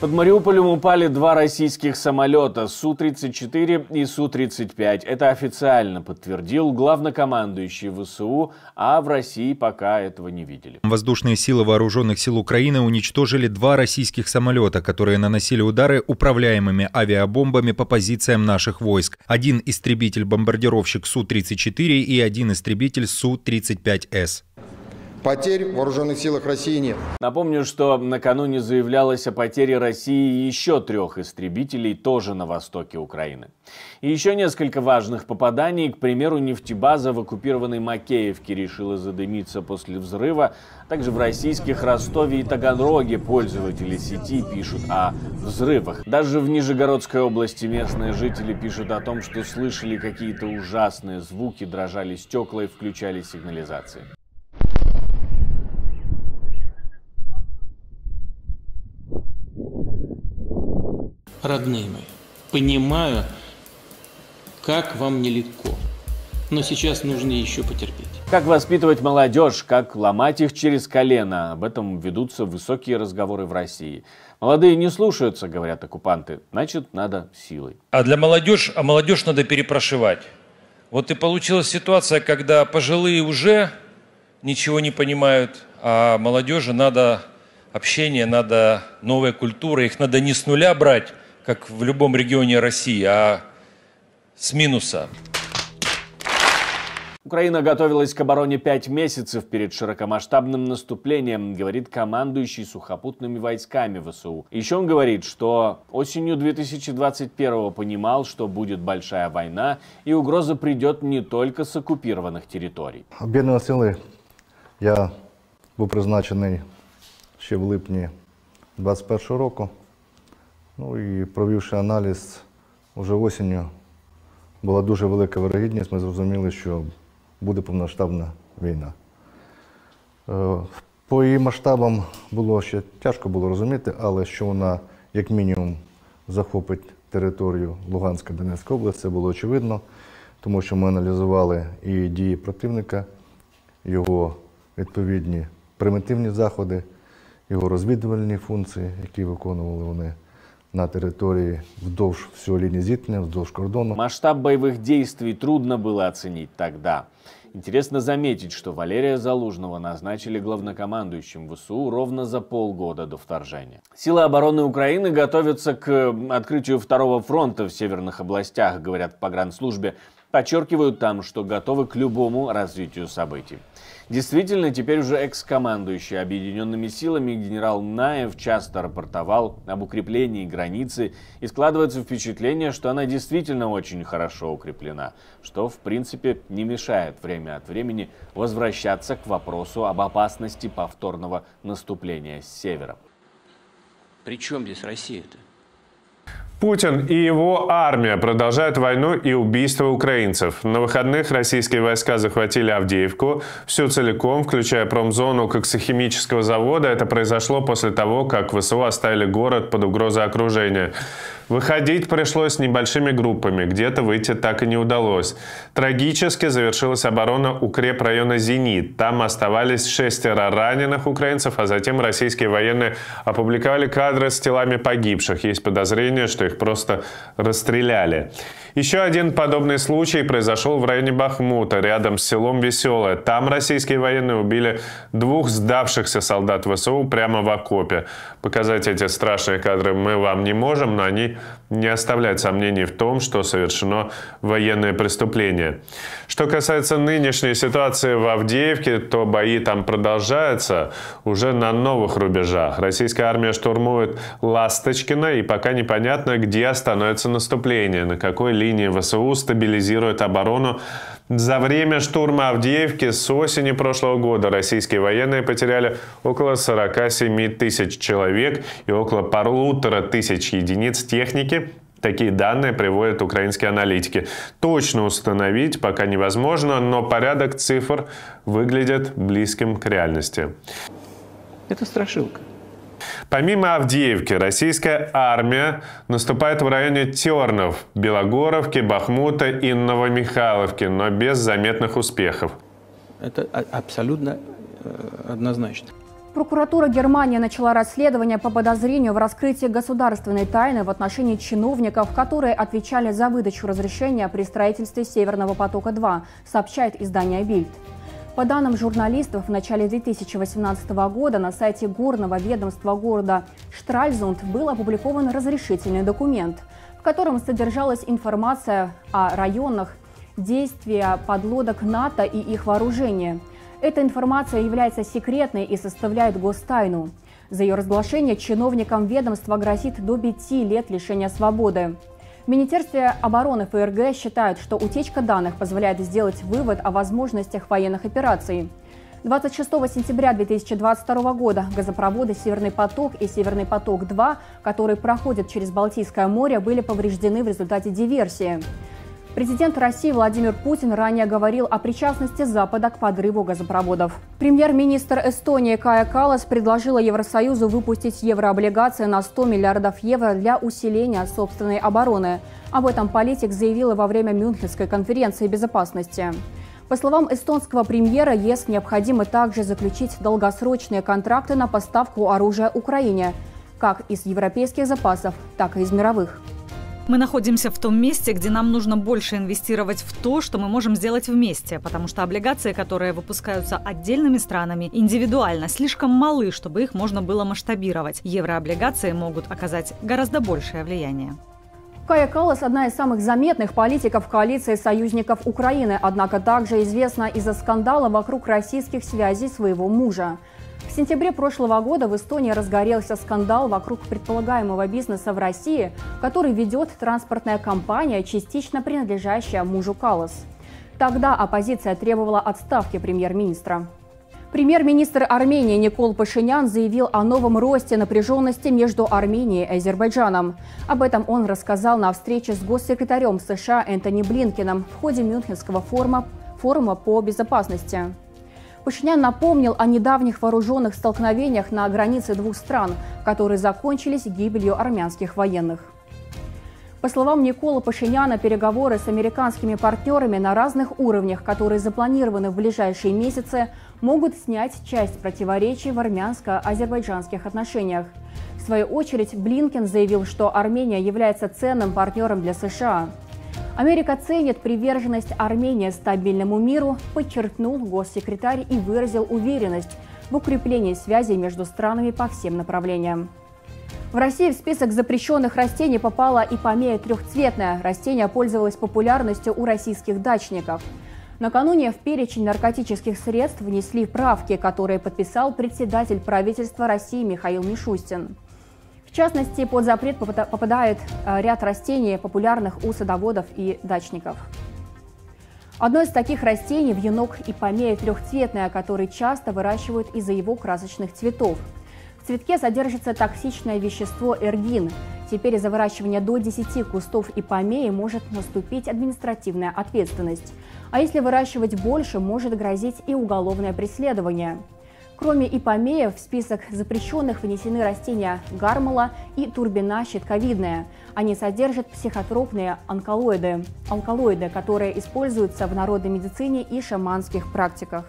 Под Мариуполем упали два российских самолета Су-34 и Су-35. Это официально подтвердил главнокомандующий ВСУ, а в России пока этого не видели. Воздушные силы вооруженных сил Украины уничтожили два российских самолета, которые наносили удары управляемыми авиабомбами по позициям наших войск. Один истребитель-бомбардировщик Су-34 и один истребитель Су-35С. Потерь в вооруженных силах России нет. Напомню, что накануне заявлялось о потере России еще трех истребителей, тоже на востоке Украины. И еще несколько важных попаданий. К примеру, нефтебаза в оккупированной Макеевке решила задымиться после взрыва. Также в российских Ростове и Таганроге пользователи сети пишут о взрывах. Даже в Нижегородской области местные жители пишут о том, что слышали какие-то ужасные звуки, дрожали стекла и включали сигнализации. Родные мои, понимаю, как вам нелегко. Но сейчас нужно еще потерпеть. Как воспитывать молодежь, как ломать их через колено. Об этом ведутся высокие разговоры в России. Молодые не слушаются, говорят оккупанты. Значит, надо силой. А для молодежь, а молодежь надо перепрошивать. Вот и получилась ситуация, когда пожилые уже ничего не понимают, а молодежи надо общение, надо новая культура, их надо не с нуля брать, как в любом регионе России, а с минуса. Украина готовилась к обороне пять месяцев перед широкомасштабным наступлением, говорит командующий сухопутными войсками ВСУ. Еще он говорит, что осенью 2021 понимал, что будет большая война и угроза придет не только с оккупированных территорий. Об'єднані сили я був призначений ще в липні 2021 року. Ну і провівши аналіз вже осінню, була дуже велика вирогідність, ми зрозуміли, що буде повноштабна війна. Е, по її масштабам було ще тяжко було розуміти, але що вона, як мінімум, захопить територію Луганська Донецької області, це було очевидно, тому що ми аналізували і дії противника, його відповідні примітивні заходи, його розвідувальні функції, які виконували вони на территории вдолж всего линии зіткнення, вдолж кордону. Масштаб боевых действий трудно было оценить тогда. Интересно заметить, что Валерия Залужного назначили главнокомандующим ВСУ ровно за полгода до вторжения. Силы обороны Украины готовятся к открытию второго фронта в северных областях, говорят в погранслужбе. Подчеркивают там, что готовы к любому развитию событий. Действительно, теперь уже экс-командующий объединенными силами генерал Наев часто рапортовал об укреплении границы и складывается впечатление, что она действительно очень хорошо укреплена, что в принципе не мешает время от времени возвращаться к вопросу об опасности повторного наступления с севера. При чем здесь Россия-то? Путин и его армия продолжают войну и убийство украинцев. На выходных российские войска захватили Авдеевку, всю целиком, включая промзону коксохимического завода. Это произошло после того, как ВСУ оставили город под угрозой окружения. Выходить пришлось небольшими группами, где-то выйти так и не удалось. Трагически завершилась оборона укрепрайона «Зенит». Там оставались шестеро раненых украинцев, а затем российские военные опубликовали кадры с телами погибших. Есть подозрение, что их просто расстреляли. Еще один подобный случай произошел в районе Бахмута, рядом с селом Веселое. Там российские военные убили двух сдавшихся солдат ВСУ прямо в окопе. Показать эти страшные кадры мы вам не можем, но они не оставляют сомнений в том, что совершено военное преступление. Что касается нынешней ситуации в Авдеевке, то бои там продолжаются уже на новых рубежах. Российская армия штурмует Ласточкино, и пока непонятно, где остановится наступление, на какой линии ВСУ стабилизирует оборону. За время штурма Авдеевки с осени прошлого года российские военные потеряли около 47 тысяч человек и около полутора тысяч единиц техники, Такие данные приводят украинские аналитики. Точно установить пока невозможно, но порядок цифр выглядит близким к реальности. Это страшилка. Помимо Авдеевки, российская армия наступает в районе Тернов, Белогоровки, Бахмута и Новомихайловки, но без заметных успехов. Это абсолютно э, однозначно. Прокуратура Германии начала расследование по подозрению в раскрытии государственной тайны в отношении чиновников, которые отвечали за выдачу разрешения при строительстве Северного потока-2, сообщает издание «Бильд». По данным журналистов, в начале 2018 года на сайте горного ведомства города Штральзунд был опубликован разрешительный документ, в котором содержалась информация о районах действия подлодок НАТО и их вооружения – эта информация является секретной и составляет гостайну. За ее разглашение чиновникам ведомства грозит до пяти лет лишения свободы. В Министерстве обороны ФРГ считают, что утечка данных позволяет сделать вывод о возможностях военных операций. 26 сентября 2022 года газопроводы «Северный поток» и «Северный поток-2», которые проходят через Балтийское море, были повреждены в результате диверсии. Президент России Владимир Путин ранее говорил о причастности Запада к подрыву газопроводов. Премьер-министр Эстонии Кая Калас предложила Евросоюзу выпустить еврооблигации на 100 миллиардов евро для усиления собственной обороны. Об этом политик заявила во время Мюнхенской конференции безопасности. По словам эстонского премьера, ЕС необходимо также заключить долгосрочные контракты на поставку оружия Украине, как из европейских запасов, так и из мировых. Мы находимся в том месте, где нам нужно больше инвестировать в то, что мы можем сделать вместе, потому что облигации, которые выпускаются отдельными странами, индивидуально слишком малы, чтобы их можно было масштабировать. Еврооблигации могут оказать гораздо большее влияние. Кая Калас – одна из самых заметных политиков коалиции союзников Украины, однако также известна из-за скандала вокруг российских связей своего мужа. В сентябре прошлого года в Эстонии разгорелся скандал вокруг предполагаемого бизнеса в России, который ведет транспортная компания, частично принадлежащая мужу Калас. Тогда оппозиция требовала отставки премьер-министра. Премьер-министр Армении Никол Пашинян заявил о новом росте напряженности между Арменией и Азербайджаном. Об этом он рассказал на встрече с госсекретарем США Энтони Блинкином в ходе Мюнхенского форума, форума по безопасности. Пашинян напомнил о недавних вооруженных столкновениях на границе двух стран, которые закончились гибелью армянских военных. По словам Никола Пашиняна, переговоры с американскими партнерами на разных уровнях, которые запланированы в ближайшие месяцы, могут снять часть противоречий в армянско-азербайджанских отношениях. В свою очередь, Блинкен заявил, что Армения является ценным партнером для США. Америка ценит приверженность Армении стабильному миру, подчеркнул госсекретарь и выразил уверенность в укреплении связей между странами по всем направлениям. В России в список запрещенных растений попала и помея трехцветная. Растение пользовалось популярностью у российских дачников. Накануне в перечень наркотических средств внесли правки, которые подписал председатель правительства России Михаил Мишустин. В частности, под запрет попадает э, ряд растений, популярных у садоводов и дачников. Одно из таких растений – вьюнок и помея трехцветная, который часто выращивают из-за его красочных цветов. В цветке содержится токсичное вещество эргин. Теперь из-за выращивания до 10 кустов и помеи может наступить административная ответственность. А если выращивать больше, может грозить и уголовное преследование. Кроме ипомеев, в список запрещенных внесены растения гармала и турбина щитковидная. Они содержат психотропные онколоиды, алкалоиды, которые используются в народной медицине и шаманских практиках.